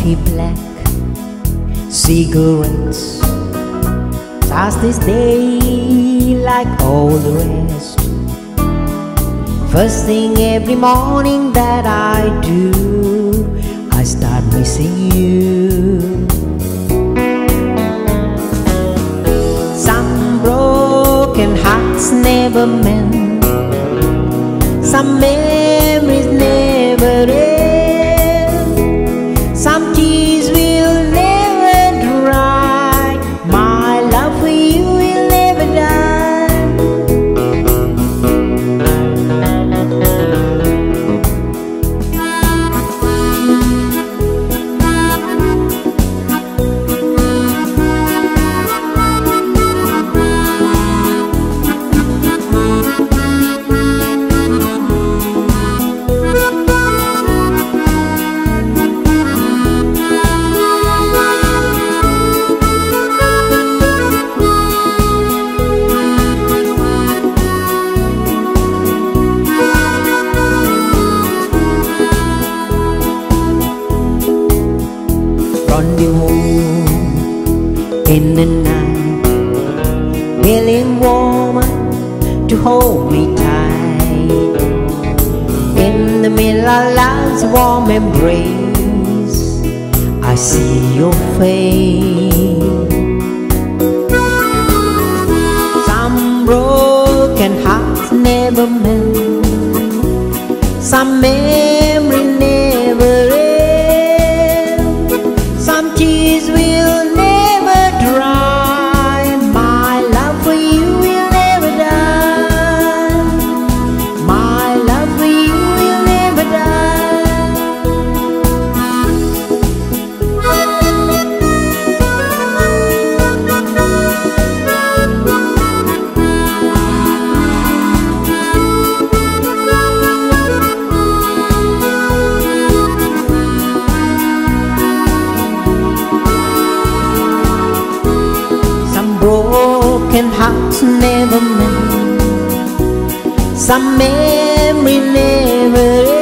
coffee black, cigarettes. Past this day like all the rest. First thing every morning that I do, I start missing you. Some broken hearts never mend, some memories rendezvous in the night, feeling warmer to hold me tight. In the middle of love's warm embrace, I see your face. Some broken hearts never mend, some memory broken hearts never mend. Some memory never